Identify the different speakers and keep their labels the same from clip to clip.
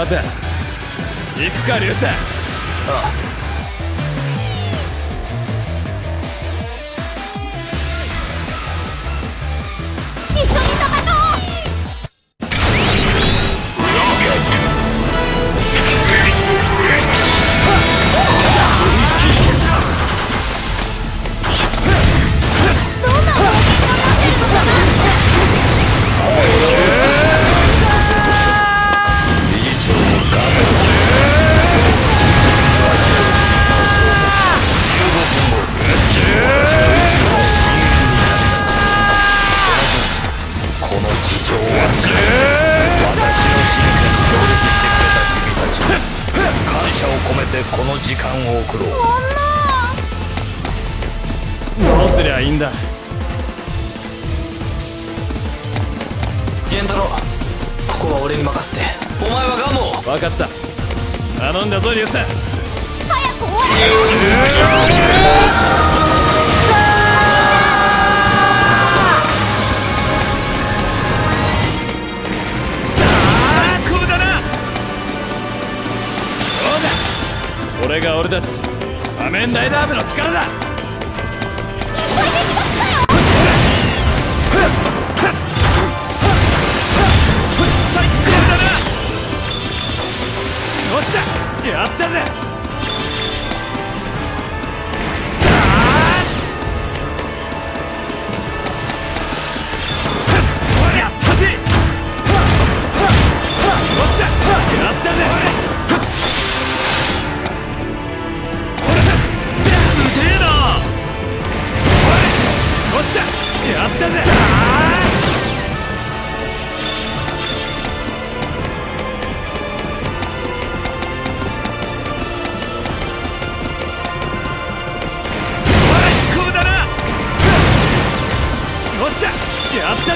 Speaker 1: さて行くか竜星ああ。すりゃいいんだ。
Speaker 2: 源太郎ここは俺に任せて。お前はガモ
Speaker 1: 分かった。頼んだぞリュウさん。早
Speaker 3: く
Speaker 1: 終わこれが俺たちアメンライダー部の力だ。よっしゃやったぜ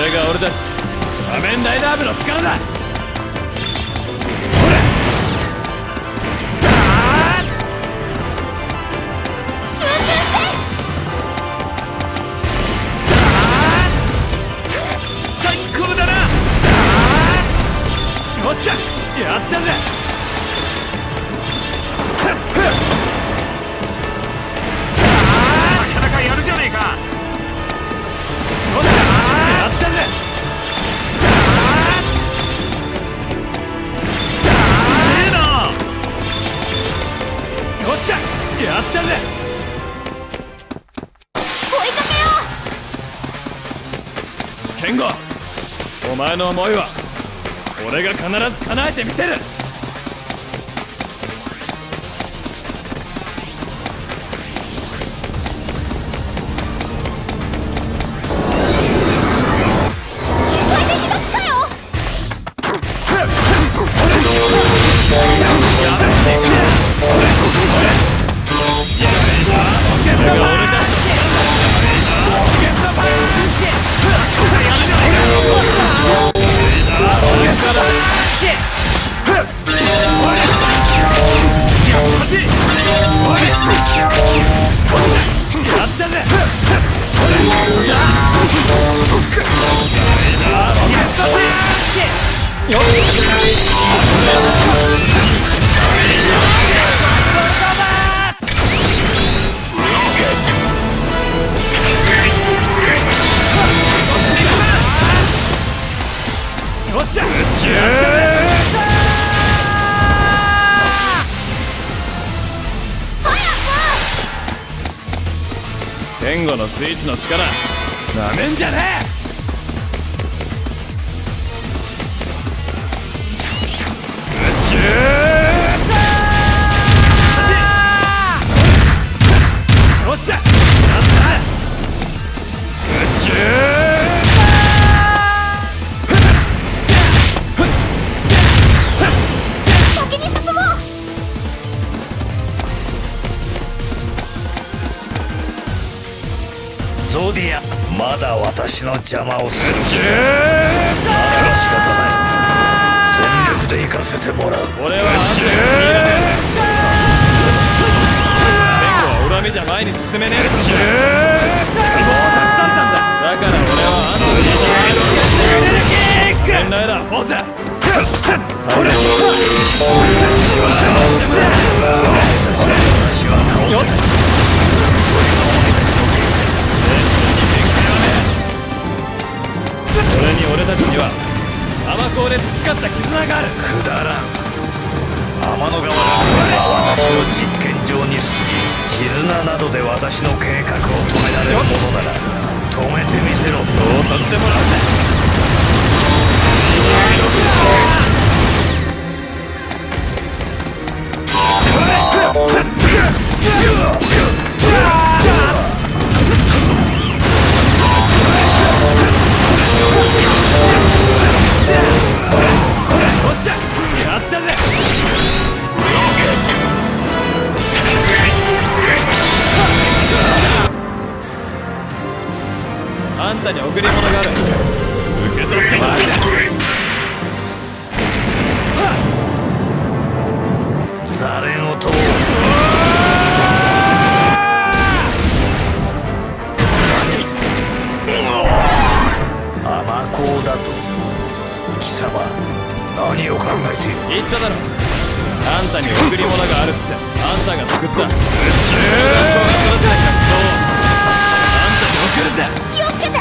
Speaker 1: れが俺たち。仮面ライダー部の力だ。最高だな。あっしゃ。やったぜ。前の思いは俺が必ず叶えてみせる。のスイッチの力なめんじゃねえ！よっしゃ！
Speaker 4: ゾディアまだ私の邪魔をする宇宙だ仕方ない。全力で行かせてもらう。
Speaker 1: 俺はあんたが逃げられるケンゴは恨みじゃ前に進めねえ。希望を託されたんだ。だから俺はあんたに逃げる変なエラーフォーザで培った絆がある。
Speaker 4: くだらん。天の川学園は私の実験場に過ぎ絆などで私の計画を止められるものなら止めてみせろ。そう
Speaker 1: させてもらうんだよっ
Speaker 4: 何を考えている？
Speaker 1: 言っただろ。あんたに贈り物があるって。あんたが作った。宇宙学校が育てあんたに送るんだ
Speaker 3: 気をつけて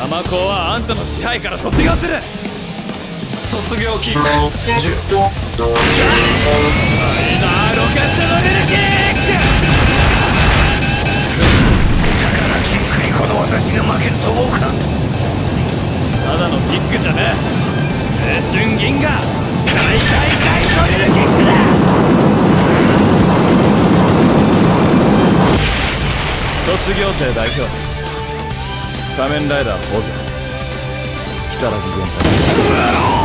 Speaker 1: アマコはあんたの支配から卒業する。
Speaker 2: 卒業キック10い
Speaker 1: いなロケットのレルキッ
Speaker 4: 宝キックにこの私が負けると思うか。ク
Speaker 1: ただのキックじゃねえ。青春銀河。大大大ルキックだ卒業生代表仮面ライダーホゼ如月玄太。